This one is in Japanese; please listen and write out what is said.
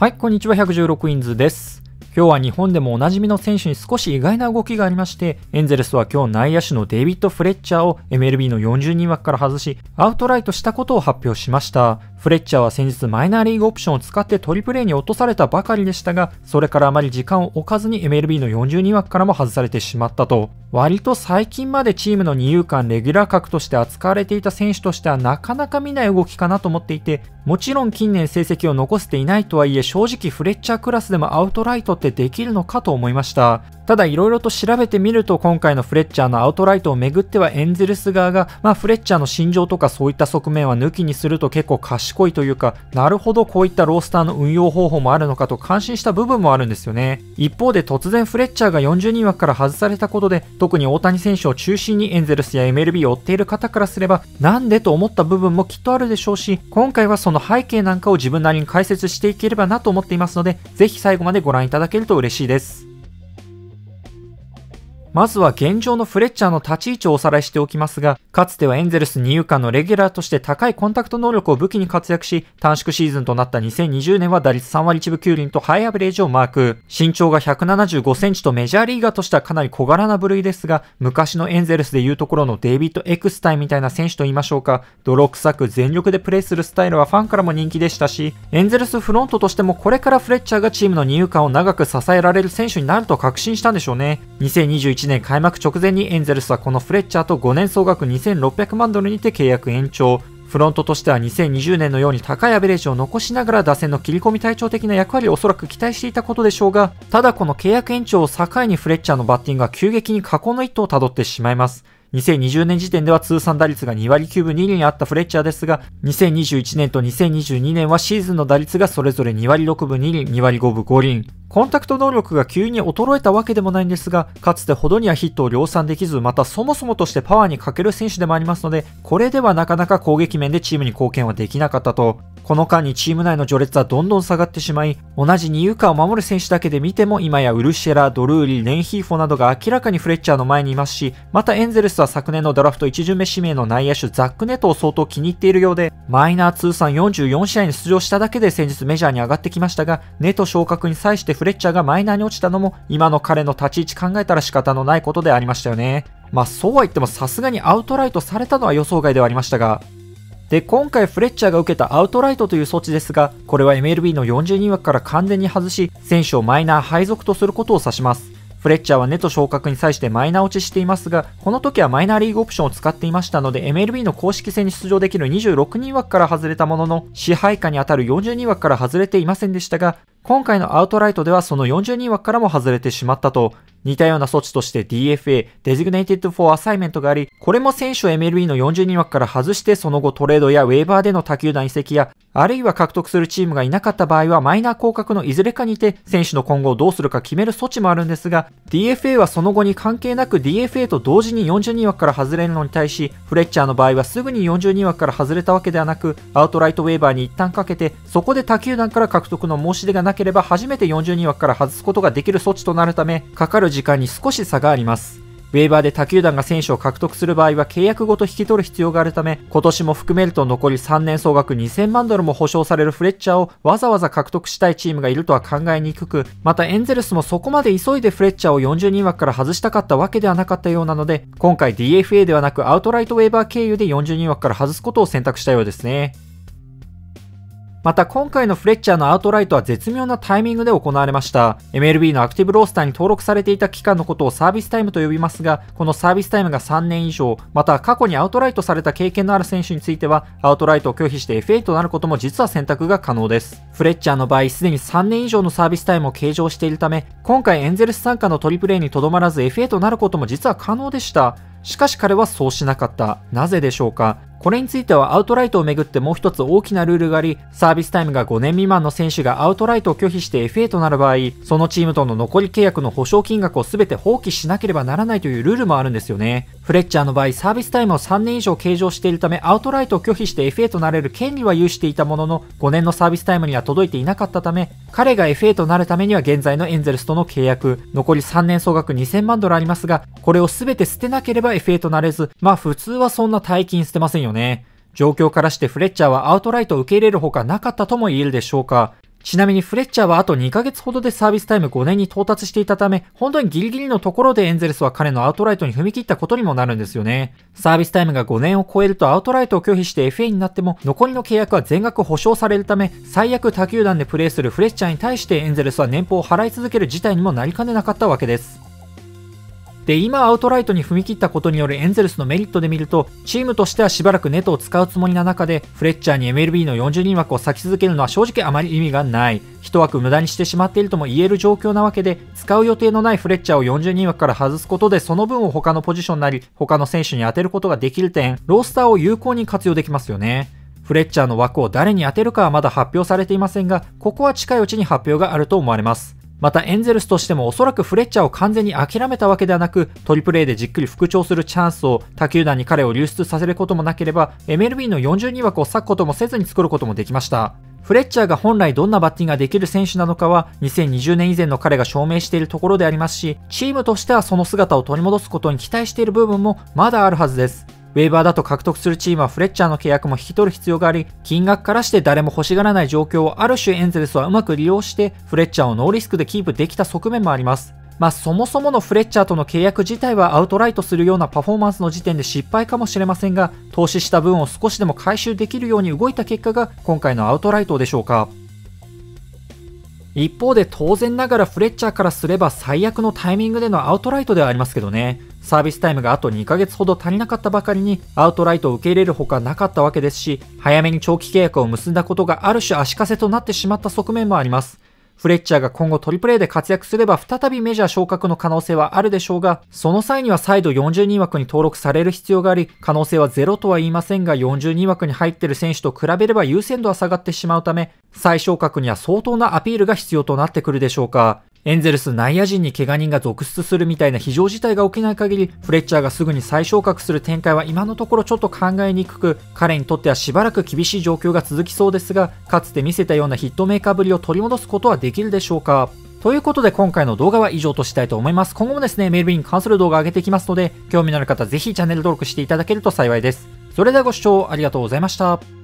はい、こんにちは、116インズです。今日は日本でもおなじみの選手に少し意外な動きがありまして、エンゼルスは今日内野手のデイビッド・フレッチャーを MLB の40人枠から外し、アウトライトしたことを発表しました。フレッチャーは先日マイナーリーグオプションを使ってトリプレイに落とされたばかりでしたが、それからあまり時間を置かずに MLB の40人枠からも外されてしまったと。割と最近までチームの二遊間レギュラー格として扱われていた選手としてはなかなか見ない動きかなと思っていて、もちろん近年成績を残せていないとはいえ正直フレッチャークラスでもアウトライトってできるのかと思いました。ただ色々と調べてみると今回のフレッチャーのアウトライトをめぐってはエンゼルス側が、まあフレッチャーの心情とかそういった側面は抜きにすると結構賢いというか、なるほどこういったロースターの運用方法もあるのかと感心した部分もあるんですよね。一方で突然フレッチャーが40人枠から外されたことで、特に大谷選手を中心にエンゼルスや MLB を追っている方からすれば、なんでと思った部分もきっとあるでしょうし、今回はその背景なんかを自分なりに解説していければなと思っていますので、ぜひ最後までご覧いただけると嬉しいです。まずは現状のフレッチャーの立ち位置をおさらいしておきますが、かつてはエンゼルス二遊間のレギュラーとして高いコンタクト能力を武器に活躍し、短縮シーズンとなった2020年は打率3割1分9厘とハイアベレージをマーク。身長が175センチとメジャーリーガーとしてはかなり小柄な部類ですが、昔のエンゼルスでいうところのデイビッド・エクスタインみたいな選手と言いましょうか、泥臭く全力でプレーするスタイルはファンからも人気でしたし、エンゼルスフロントとしてもこれからフレッチャーがチームの二遊間を長く支えられる選手になると確信したんでしょうね。2021年開幕直前にエンゼルスはこのフレッチャーと5年総額2600万ドルにて契約延長。フロントとしては2020年のように高いアベレージを残しながら打線の切り込み隊長的な役割をおそらく期待していたことでしょうが、ただこの契約延長を境にフレッチャーのバッティングが急激に過去の一途をたどってしまいます。2020年時点では通算打率が2割9分2厘あったフレッチャーですが、2021年と2022年はシーズンの打率がそれぞれ2割6分2厘、2割5分5厘。コンタクト能力が急に衰えたわけでもないんですが、かつてほどにはヒットを量産できず、またそもそもとしてパワーに欠ける選手でもありますので、これではなかなか攻撃面でチームに貢献はできなかったと。この間にチーム内の序列はどんどん下がってしまい、同じ二遊間を守る選手だけで見ても今やウルシェラ、ドルーリー、レンヒーフォなどが明らかにフレッチャーの前にいますし、またエンゼルスは昨年のドラフト1巡目指名の内野手ザックネットを相当気に入っているようで、マイナー通算44試合に出場しただけで先日メジャーに上がってきましたが、ネト昇格に際してフレッチャーがマイナーに落ちたのも今の彼の立ち位置考えたら仕方のないことでありましたよね。まあそうは言ってもさすがにアウトライトされたのは予想外ではありましたが、で、今回フレッチャーが受けたアウトライトという措置ですが、これは MLB の40人枠から完全に外し、選手をマイナー配属とすることを指します。フレッチャーはネット昇格に際してマイナー落ちしていますが、この時はマイナーリーグオプションを使っていましたので、MLB の公式戦に出場できる26人枠から外れたものの、支配下に当たる40人枠から外れていませんでしたが、今回のアウトライトではその40人枠からも外れてしまったと、似たような措置として DFA、Designated for Assignment があり、これも選手を MLB の40人枠から外してその後トレードやウェーバーでの他球団移籍や、あるいは獲得するチームがいなかった場合はマイナー降格のいずれかにて選手の今後をどうするか決める措置もあるんですが、DFA はその後に関係なく DFA と同時に40人枠から外れるのに対し、フレッチャーの場合はすぐに40人枠から外れたわけではなく、アウトライトウェーバーに一旦かけて、そこで他球団から獲得の申し出がなければ初めて40人枠から外すことができる措置となるため、かかる時間に少し差があります。ウェーバーで他球団が選手を獲得する場合は契約ごと引き取る必要があるため、今年も含めると残り3年総額2000万ドルも保証されるフレッチャーをわざわざ獲得したいチームがいるとは考えにくく、またエンゼルスもそこまで急いでフレッチャーを40人枠から外したかったわけではなかったようなので、今回 DFA ではなくアウトライトウェーバー経由で40人枠から外すことを選択したようですね。また今回のフレッチャーのアウトライトは絶妙なタイミングで行われました。MLB のアクティブロースターに登録されていた期間のことをサービスタイムと呼びますが、このサービスタイムが3年以上、また過去にアウトライトされた経験のある選手については、アウトライトを拒否して FA となることも実は選択が可能です。フレッチャーの場合、すでに3年以上のサービスタイムを計上しているため、今回エンゼルス傘下のトリプル A にとどまらず FA となることも実は可能でした。しかし彼はそうしなかった。なぜでしょうか？これについてはアウトライトをめぐってもう一つ大きなルールがあり、サービスタイムが5年未満の選手がアウトライトを拒否して FA となる場合、そのチームとの残り契約の保証金額を全て放棄しなければならないというルールもあるんですよね。フレッチャーの場合、サービスタイムを3年以上計上しているため、アウトライトを拒否して FA となれる権利は有していたものの、5年のサービスタイムには届いていなかったため、彼が FA となるためには現在のエンゼルスとの契約、残り3年総額2000万ドルありますが、これを全て捨てなければ FA となれず、まあ普通はそんな大金捨てませんよね。状況からしてフレッチャーはアウトライトを受け入れるほかなかったとも言えるでしょうか。ちなみにフレッチャーはあと2ヶ月ほどでサービスタイム5年に到達していたため、本当にギリギリのところでエンゼルスは彼のアウトライトに踏み切ったことにもなるんですよね。サービスタイムが5年を超えるとアウトライトを拒否して FA になっても、残りの契約は全額保証されるため、最悪他球団でプレーするフレッチャーに対してエンゼルスは年俸を払い続ける事態にもなりかねなかったわけです。で、今アウトライトに踏み切ったことによるエンゼルスのメリットで見ると、チームとしてはしばらくネットを使うつもりな中で、フレッチャーに MLB の40人枠を割き続けるのは正直あまり意味がない。一枠無駄にしてしまっているとも言える状況なわけで、使う予定のないフレッチャーを40人枠から外すことで、その分を他のポジションなり、他の選手に当てることができる点、ロースターを有効に活用できますよね。フレッチャーの枠を誰に当てるかはまだ発表されていませんが、ここは近いうちに発表があると思われます。またエンゼルスとしてもおそらくフレッチャーを完全に諦めたわけではなく、トリプレイでじっくり復調するチャンスを他球団に彼を流出させることもなければ、MLB の42枠を割くこともせずに作ることもできました。フレッチャーが本来どんなバッティングができる選手なのかは2020年以前の彼が証明しているところでありますし、チームとしてはその姿を取り戻すことに期待している部分もまだあるはずです。ウェーバーだと獲得するチームはフレッチャーの契約も引き取る必要があり、金額からして誰も欲しがらない状況をある種エンゼルスはうまく利用して、フレッチャーをノーリスクでキープできた側面もあります。まあそもそものフレッチャーとの契約自体はアウトライトするようなパフォーマンスの時点で失敗かもしれませんが、投資した分を少しでも回収できるように動いた結果が今回のアウトライトでしょうか。一方で当然ながらフレッチャーからすれば最悪のタイミングでのアウトライトではありますけどね。サービスタイムがあと2ヶ月ほど足りなかったばかりにアウトライトを受け入れるほかなかったわけですし、早めに長期契約を結んだことがある種足かせとなってしまった側面もあります。フレッチャーが今後トリプレイで活躍すれば再びメジャー昇格の可能性はあるでしょうが、その際には再度40人枠に登録される必要があり、可能性はゼロとは言いませんが、40人枠に入っている選手と比べれば優先度は下がってしまうため、再昇格には相当なアピールが必要となってくるでしょうか。エンゼルス内野陣に怪我人が続出するみたいな非常事態が起きない限り、フレッチャーがすぐに再昇格する展開は今のところちょっと考えにくく、彼にとってはしばらく厳しい状況が続きそうですが、かつて見せたようなヒットメーカーぶりを取り戻すことはできるでしょうかということで今回の動画は以上としたいと思います。今後もですね、メールに関する動画を上げていきますので、興味のある方ぜひチャンネル登録していただけると幸いです。それではご視聴ありがとうございました。